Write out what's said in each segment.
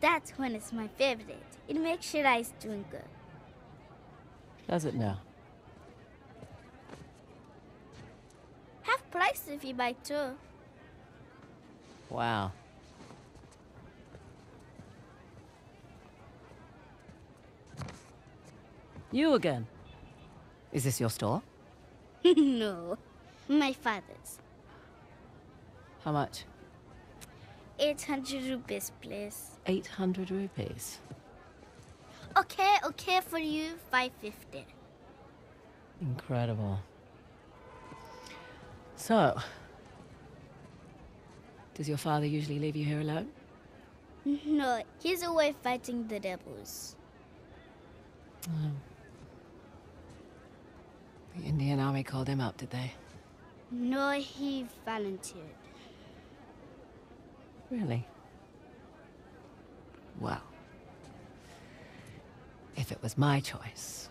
That's when it's my favorite. It makes your eyes twinkle. Does it now? Half price if you buy two. Wow. You again. Is this your store? no, my father's. How much? 800 rupees, please. 800 rupees. Okay, okay for you, 550. Incredible. So, does your father usually leave you here alone? No, he's away fighting the devils. Oh. The Indian army called him up, did they? No, he volunteered. Really? Well, if it was my choice,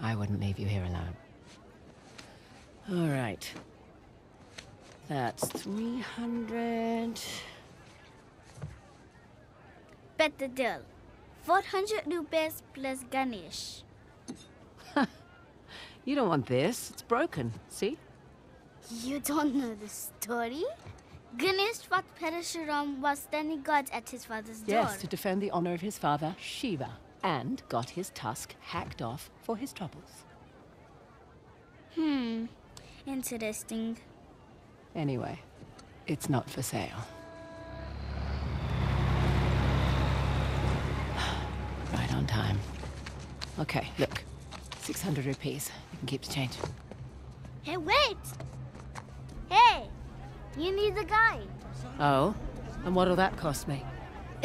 I wouldn't leave you here alone. All right. That's 300. Bet the deal. 400 rupees plus Ganesh. You don't want this. It's broken. See? You don't know the story? Ganesh fought Parashuram while standing guard at his father's door. Yes, to defend the honor of his father, Shiva, and got his tusk hacked off for his troubles. Hmm. Interesting. Anyway, it's not for sale. right on time. Okay, look. 600 rupees. You can keep the change. Hey, wait! Hey! You need the guide. Oh? And what'll that cost me?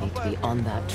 Need to be on that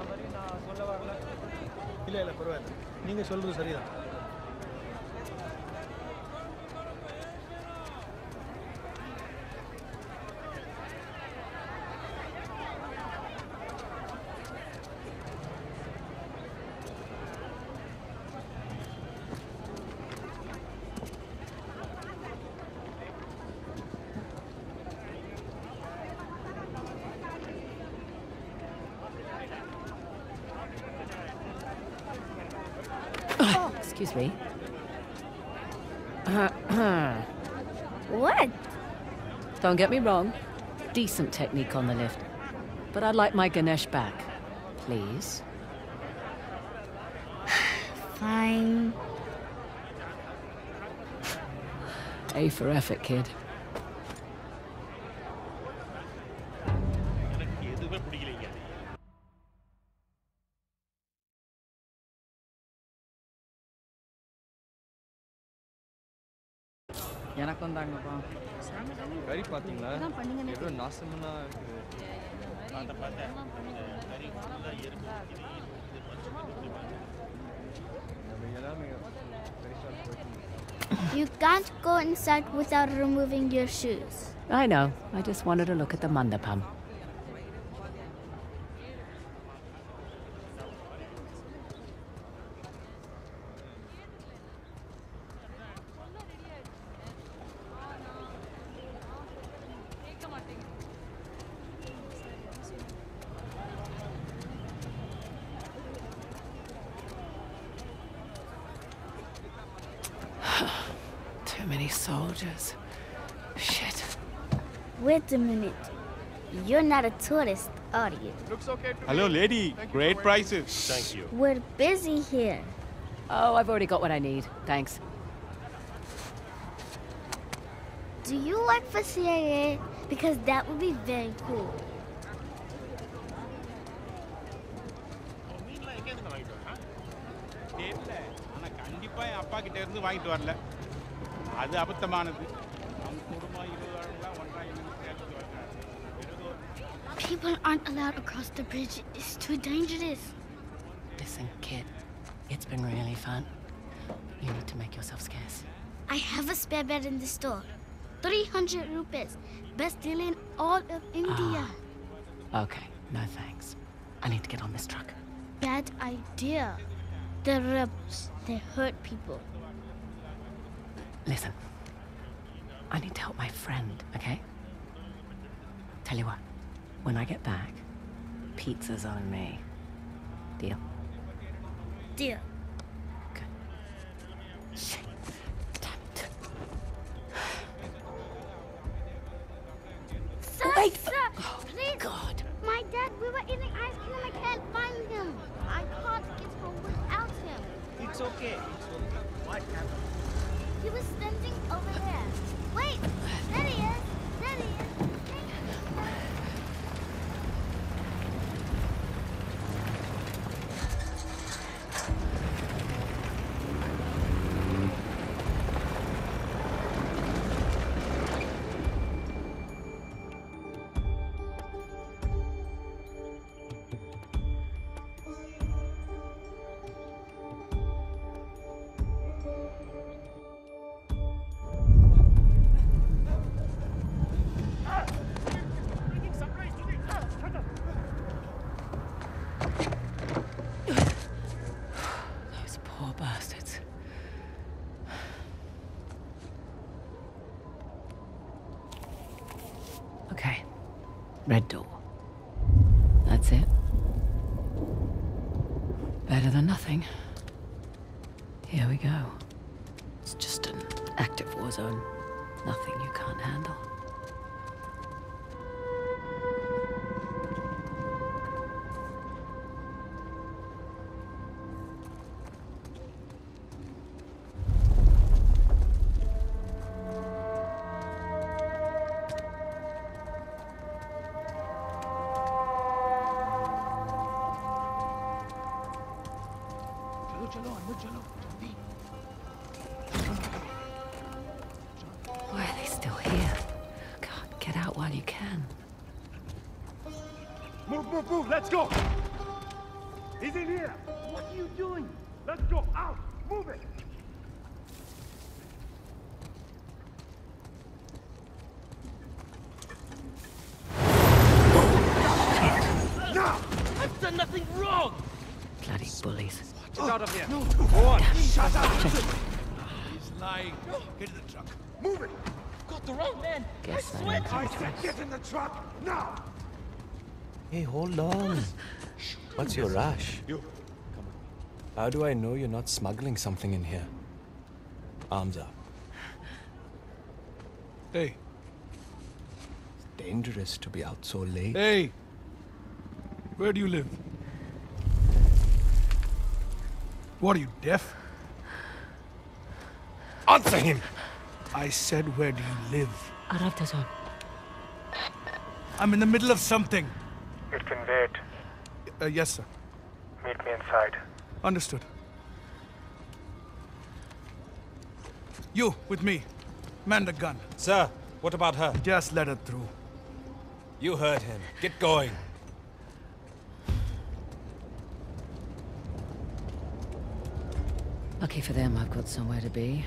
நான் மாதிரி நான் சொல்ல வரல. இல்லை இல்லை பரவாயில்ல. நீங்கள் சொல்கிறது சரிதான். Excuse me. What? Don't get me wrong. Decent technique on the lift. But I'd like my Ganesh back. Please. Fine. A for effort, kid. எவ்வளோ நாசமெல்லாம் இருக்குது நம்ம எல்லாமே பெருசாக போயிட்டு You can't go inside without removing your shoes. I know. I just wanted to look at the mandapam. not a tourist, are you? Looks okay to Hello, me. lady. Thank you Great for prices. Thank you. We're busy here. Oh, I've already got what I need. Thanks. Do you work for CIA? Because that would be very cool. மீன்லாம் எங்கேருந்து வாங்கிட்டு வரா தெரியல ஆனால் கண்டிப்பாக என் அப்பா கிட்ட இருந்து வாங்கிட்டு வரல அது அபத்தமானது People aren't allowed across the bridge. It's too dangerous. Listen, kid. It's been really fun. You need to make yourself scarce. I have a spare bed in the store. 300 rupees. Best deal in all of India. Ah. Okay, no thanks. I need to get on this truck. Bad idea. The rebels, they hurt people. Listen. I need to help my friend, okay? Tell you what, when I get back, pizza's on me. Deal? Deal. Good. Damn it. Sir, please. Oh, God. My dad, we were eating ice cream. I can't find him. I can't get home without him. It's okay. He was standing over there. Wait, there he is. There he is. Move, move, move, let's go! He's in here! What are you doing? Let's go, out! Move it! Now! I've done nothing wrong Bloody bullies. Get out of here Go on! Shut up! He's lying. Get in the truck. Move it! Got the wrong man Guess I I swear I said get in the truck! Now! Hey, hold on. What's your rush? You. How do I know you're not smuggling something in here? Arms up. Hey It's Dangerous to be out so late. Hey Where do you live? What are you, deaf? Answer him! I said where do you live? Aravdazon. I'm in the middle of something. It can wait. Uh, yes, sir. Meet me inside. Understood. You, with me. Man the gun. Sir, what about her? Just let her through. You heard him. Get going. Lucky for them, I've got somewhere to be.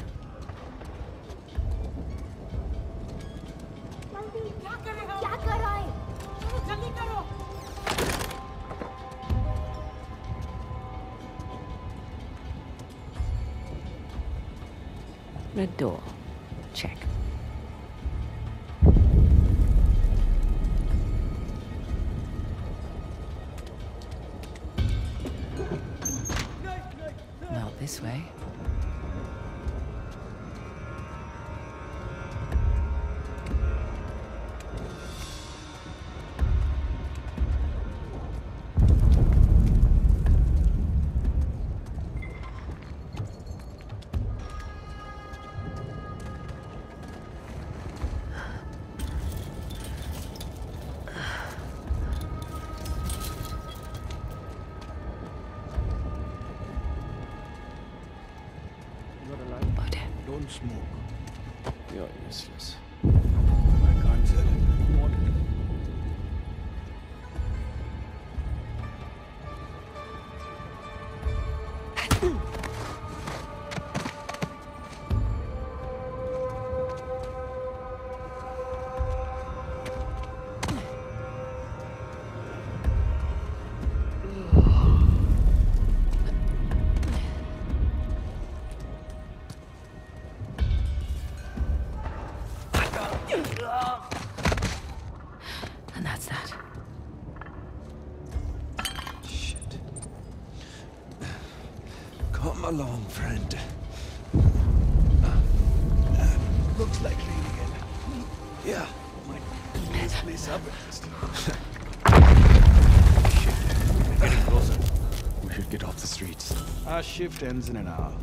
Shift ends in an hour.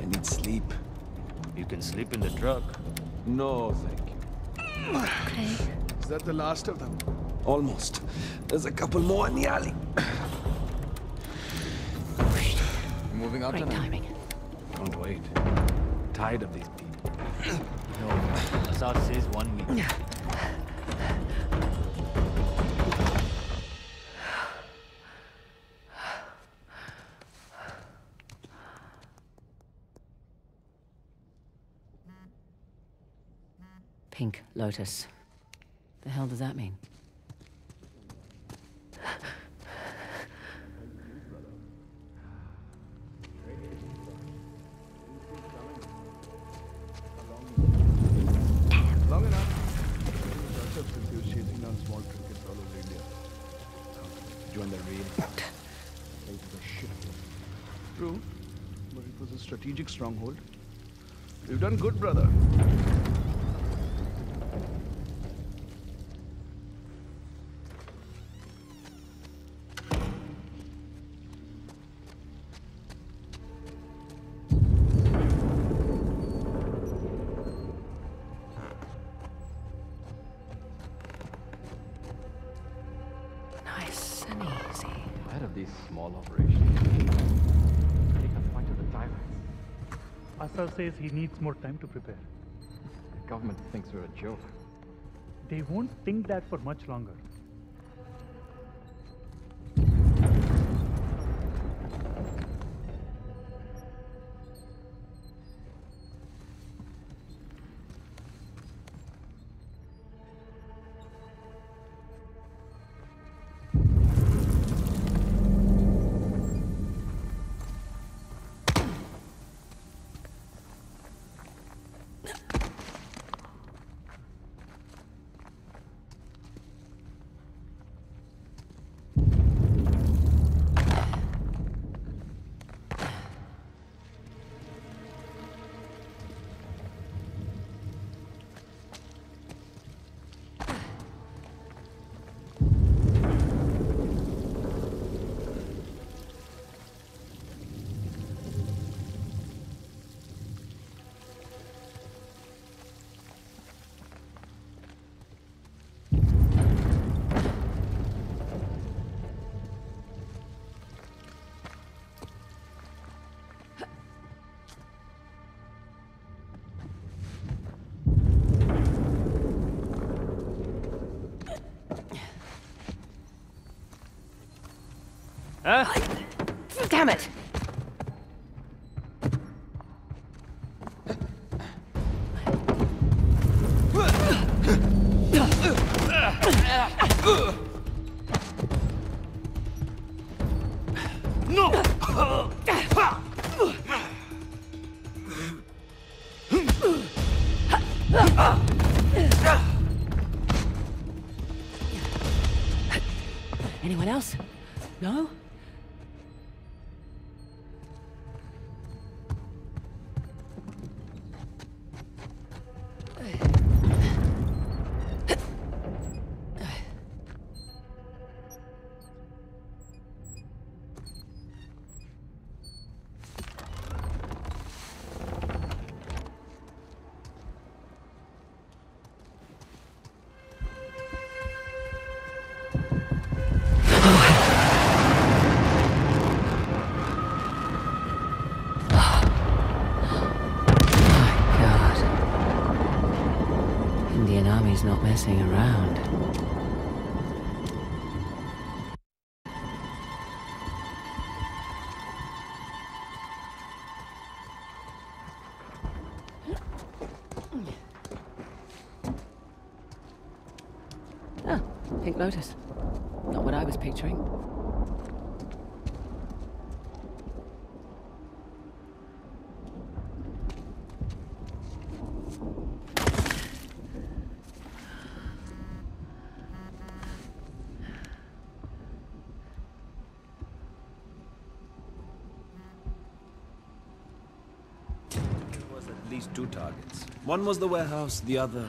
I need sleep. You can sleep in the truck. No, thank you. Okay. Is that the last of them? Almost. There's a couple more in the alley. Moving out Great tonight. timing. Don't wait. Tired of these people. No, Asav says one week. Pink Lotus. The hell does that mean? True, but it was a strategic stronghold. You've done good, brother. Says he needs more time to prepare. The government thinks we're a joke. They won't think that for much longer. Huh? Damn it! Not messing around. Ah, Pink Lotus. Not what I was picturing. There was at least two targets. One was the warehouse, the other...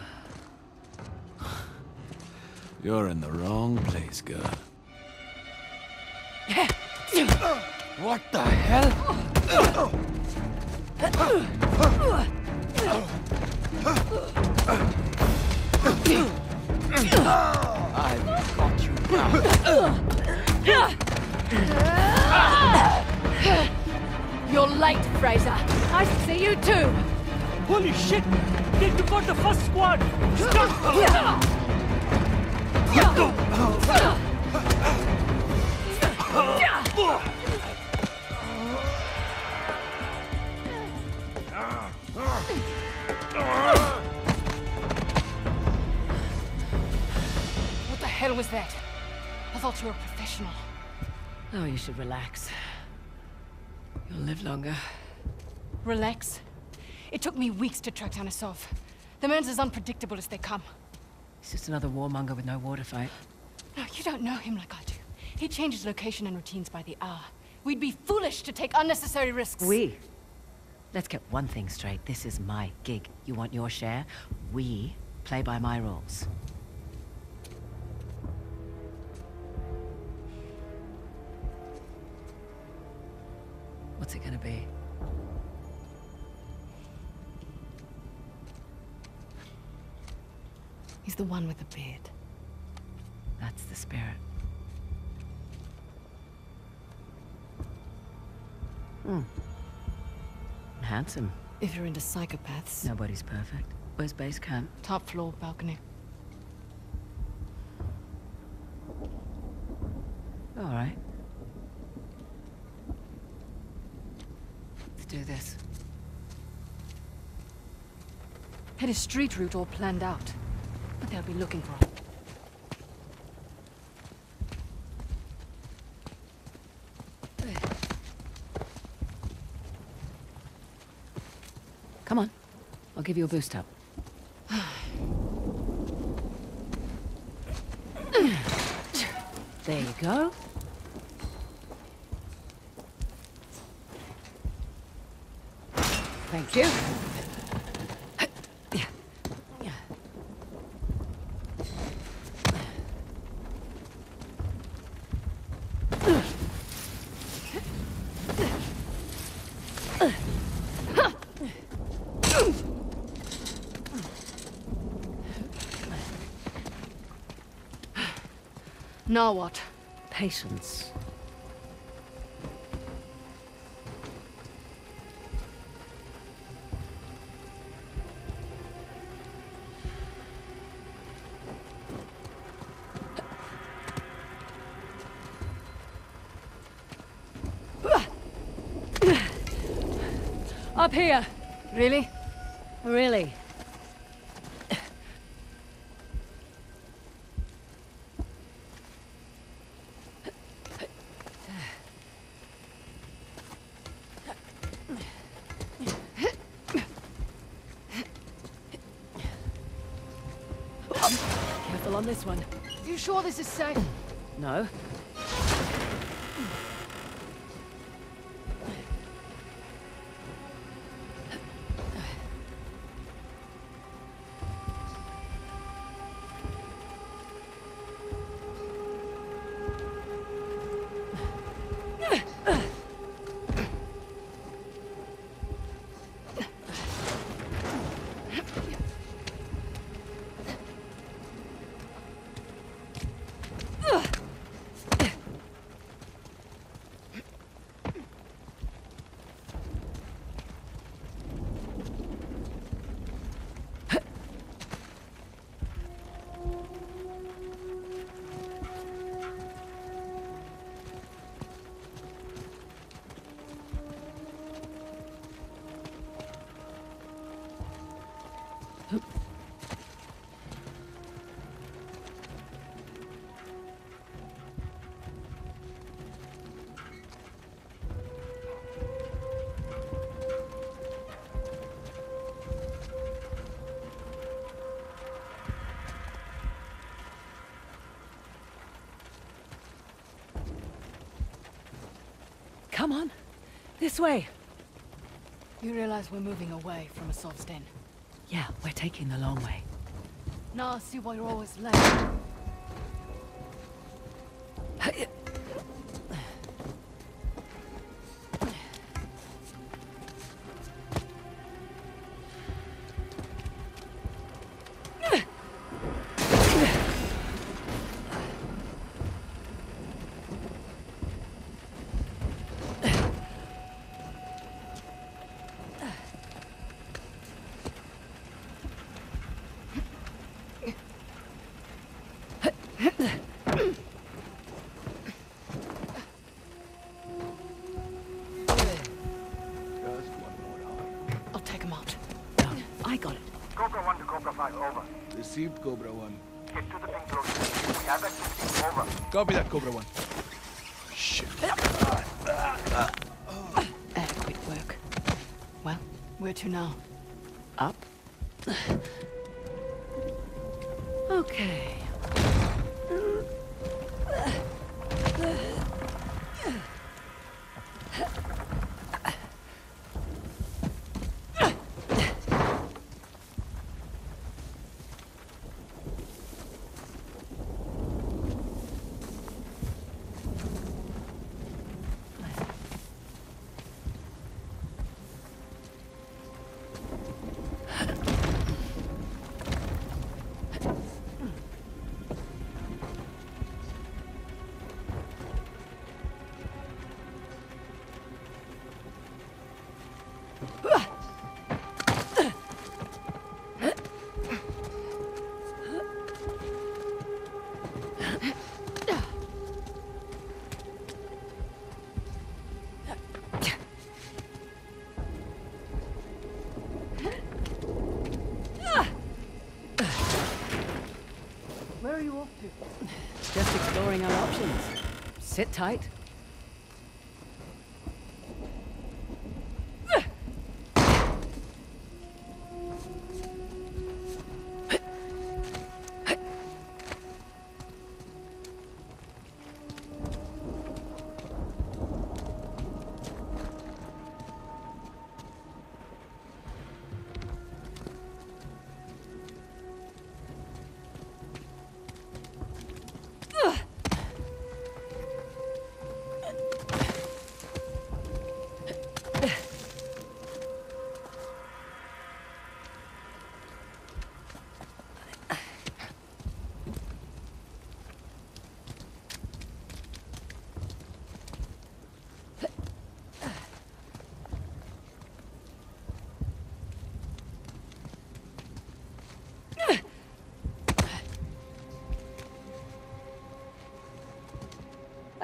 You're in the wrong place, girl. What the hell? I've got you now. You're late, Frazer. I see you too. Holy shit! They took out the first squad! Stop! What the hell was that? I thought you were a professional. Oh, you should relax. You'll live longer. Relax. It took me weeks to track down Asav. The man's as unpredictable as they come. He's just another warmonger with no war to fight. No, you don't know him like I do. He changes location and routines by the hour. We'd be foolish to take unnecessary risks. We? Let's get one thing straight. This is my gig. You want your share? We play by my rules. What's it gonna be? He's the one with the beard. That's the spirit. Hmm. Handsome. If you're into psychopaths. Nobody's perfect. Where's base camp? Top floor balcony. All right. Let's do this. Had a street route all planned out. But they'll be looking for. Come on. I'll give you a boost up. there you go. Thank you. Now what? Patience. Up here. Really? Really? Careful on this one. You sure this is safe? No. Come on. This way. You realize we're moving away from Asav's Den? Yeah, we're taking the long way. Nah, see why you're always late. Received Cobra 1. Get to the pink road. We have activity, over. Copy that, Cobra 1. Shit. Adequate ah. uh, work. Well, where to now? Sit tight.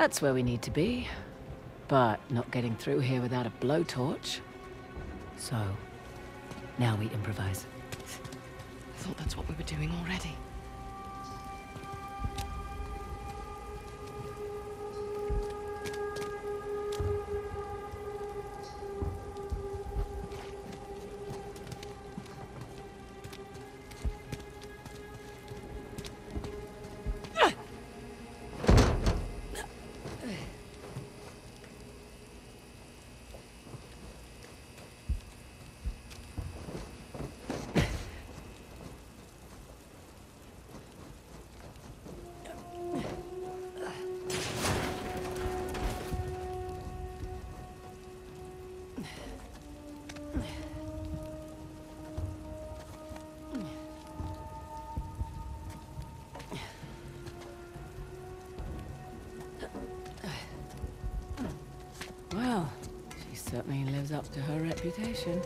That's where we need to be. But not getting through here without a blowtorch. So, now we improvise. I thought that's what we were doing already. To her reputation.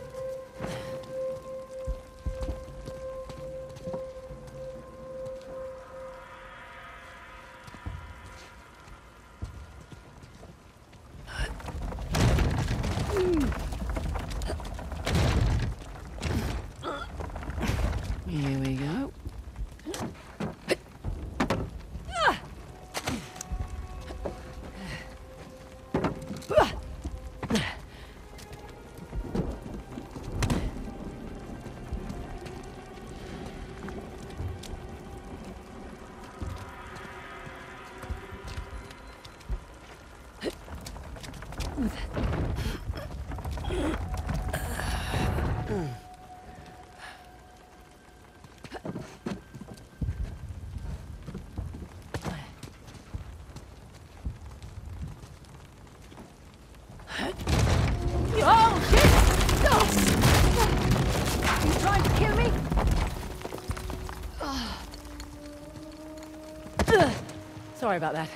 Sorry about that.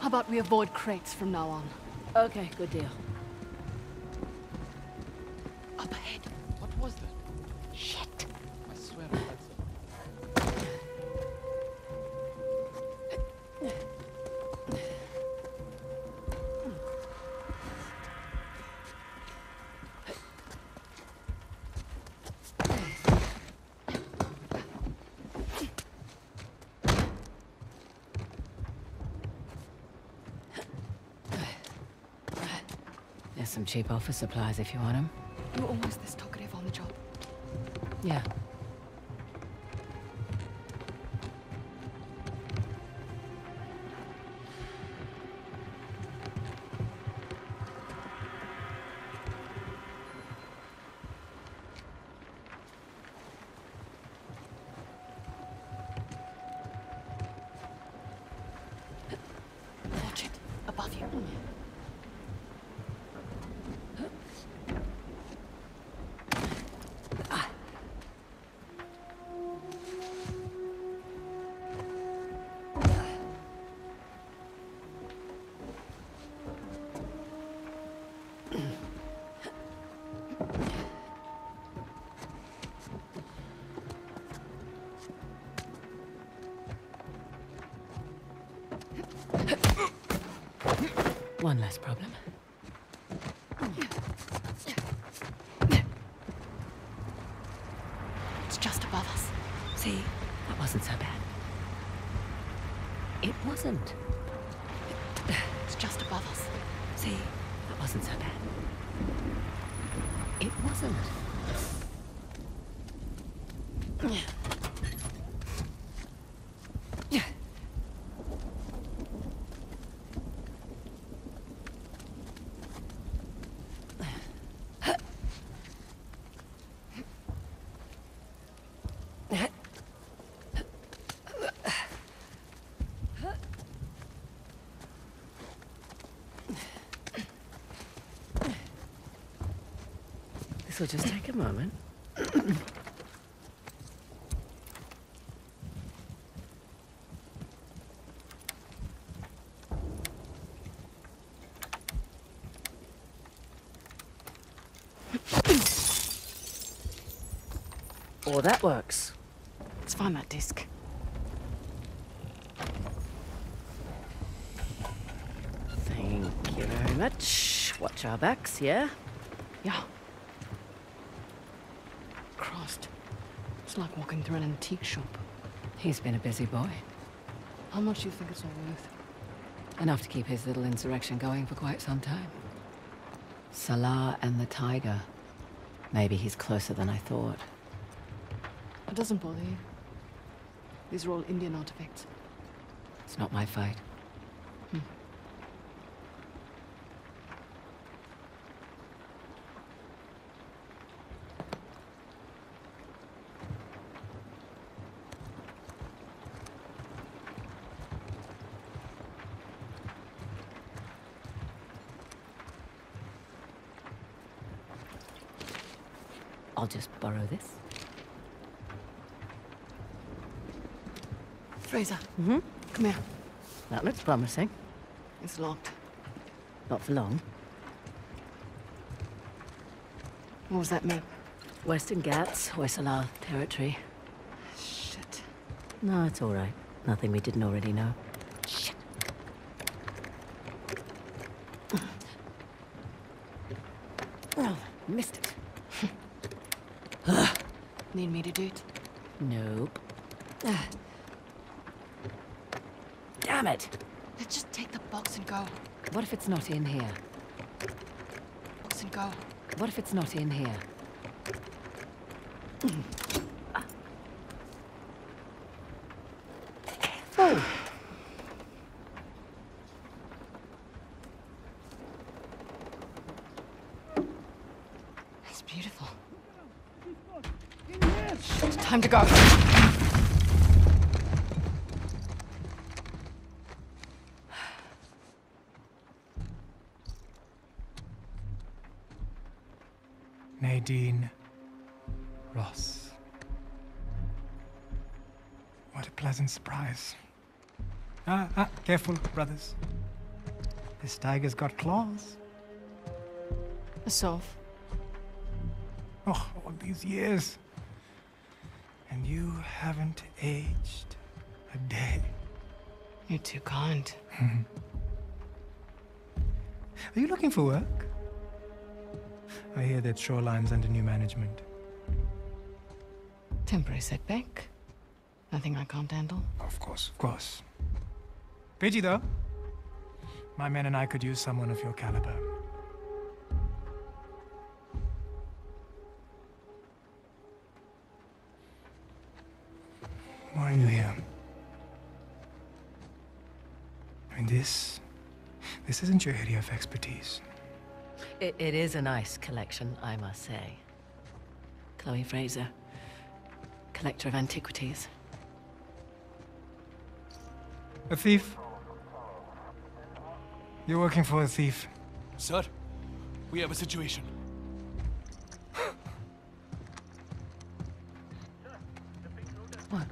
How about we avoid crates from now on? Okay, good deal. Cheap office supplies if you want them. You're almost this talkative on the job. Yeah. One less problem. It's just above us. See, that wasn't so bad. It wasn't. It's just above us. See, that wasn't so bad. It wasn't. This will just take a moment. Or that works. Let's find that disc. Thank you very much. Watch our backs, yeah? Yeah. It's like walking through an antique shop. He's been a busy boy. How much do you think it's all worth? Enough to keep his little insurrection going for quite some time. Salah and the tiger. Maybe he's closer than I thought. It doesn't bother you. These are all Indian artifacts. It's not my fight. I'll just borrow this. Frazer, Mm-hmm. come here. That looks promising. It's locked. Not for long. What was that mean? Western Ghats, Hoysala territory. Shit. No, it's all right. Nothing we didn't already know. Shit. Oh, missed it. Need me to do it? Nope. Damn it! Let's just take the box and go. What if it's not in here? Box and go. What if it's not in here? Beautiful. Shit, time to go. Nadine Ross. What a pleasant surprise. Ah, ah, careful, brothers. This tiger's got claws. Asav. Oh, all these years. And you haven't aged a day. You're too kind. Are you looking for work? I hear that Shoreline's under new management. Temporary setback. Nothing I can't handle. Of course, of course. Pidgey, though. My men and I could use someone of your caliber. Why are you here? I mean, this... This isn't your area of expertise. It, it is a nice collection, I must say. Chloe Frazer, collector of antiquities. A thief? You're working for a thief. Sir, we have a situation. What?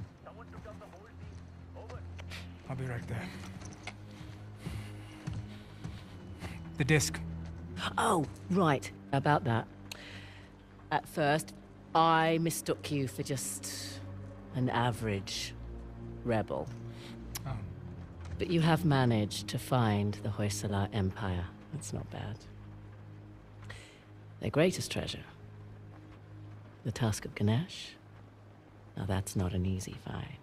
I'll be right there. The disc. Oh, right, about that. At first, I mistook you for just an average rebel. Oh. But you have managed to find the Hoysala Empire. That's not bad. Their greatest treasure, the Tusk of Ganesh. Now that's not an easy find.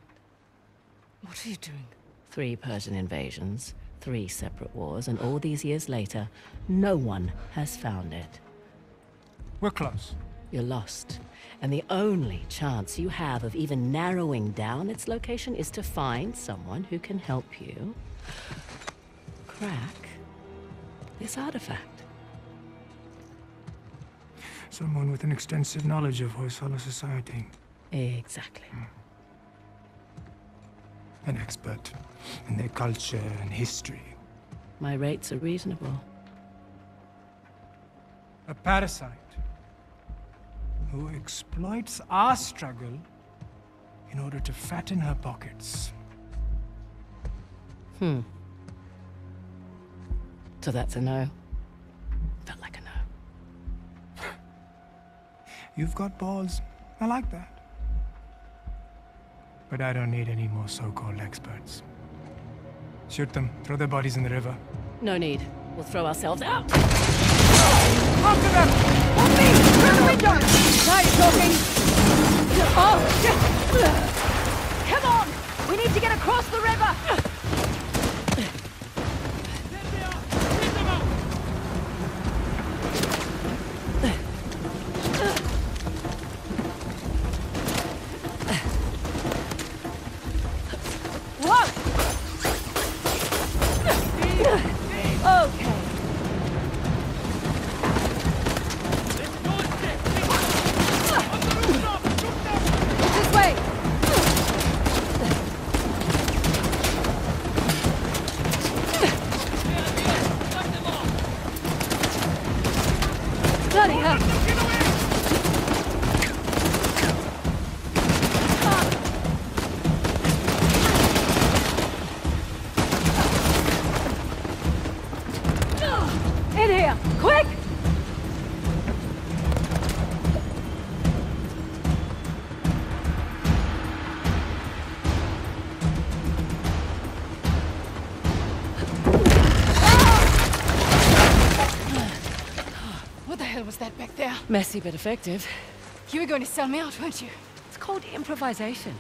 What are you doing? Three Persian invasions, three separate wars, and all these years later, no one has found it. We're close. You're lost. And the only chance you have of even narrowing down its location is to find someone who can help you crack this artifact. Someone with an extensive knowledge of Hoysala society. Exactly. Hmm. An expert in their culture and history. My rates are reasonable. A parasite who exploits our struggle in order to fatten her pockets. Hmm. So that's a no. Felt like a no. You've got balls. I like that. But I don't need any more so-called experts. Shoot them. Throw their bodies in the river. No need. We'll throw ourselves out. After them! Help me! Through the window! You're talking! Oh, shit! Come on! We need to get across the river! Messy but effective. You were going to sell me out, weren't you? It's called improvisation.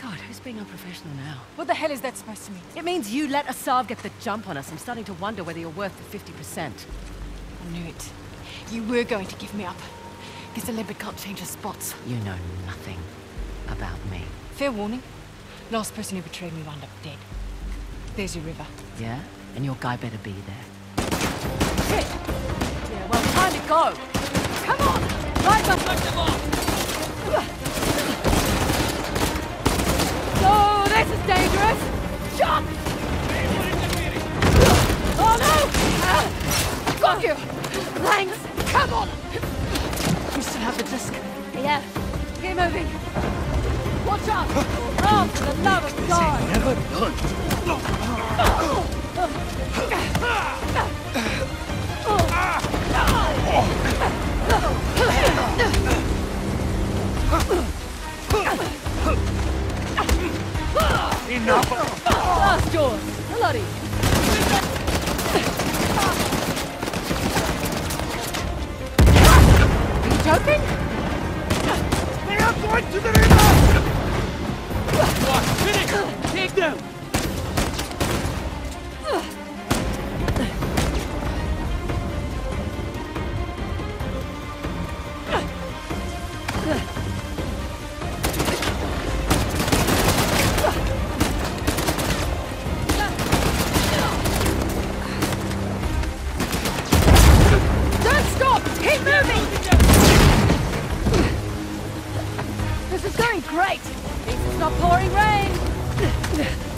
God, who's being unprofessional now? What the hell is that supposed to mean? It means you let Asav get the jump on us. I'm starting to wonder whether you're worth the 50%. I knew it. You were going to give me up. Guess a leopard can't change his spots. You know nothing about me. Fair warning. Last person who betrayed me wound up dead. There's your river. Yeah? And your guy better be there. Shit! Yeah, well, time to go. Come on! Right behind them all! Oh, this is dangerous! Oh no! Got you! Thanks! Come on! You still have the disc? Yeah. Keep moving. Watch out! Oh, for the love of God! Never oh. Oh. Oh. Enough! Last yours! Bloody! Are you joking? They are going to the river! Finish! Take them! This is going great! It's not pouring rain!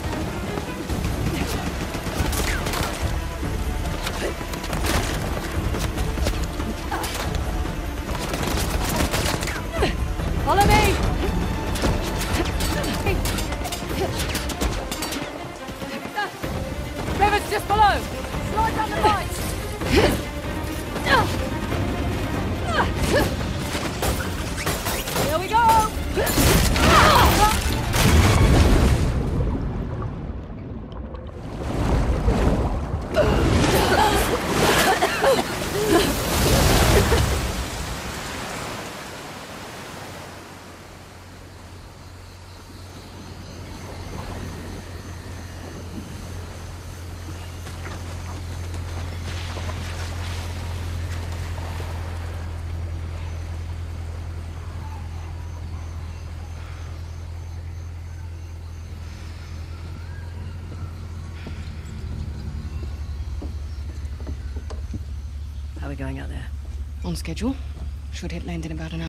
Schedule. Should hit land in about an hour.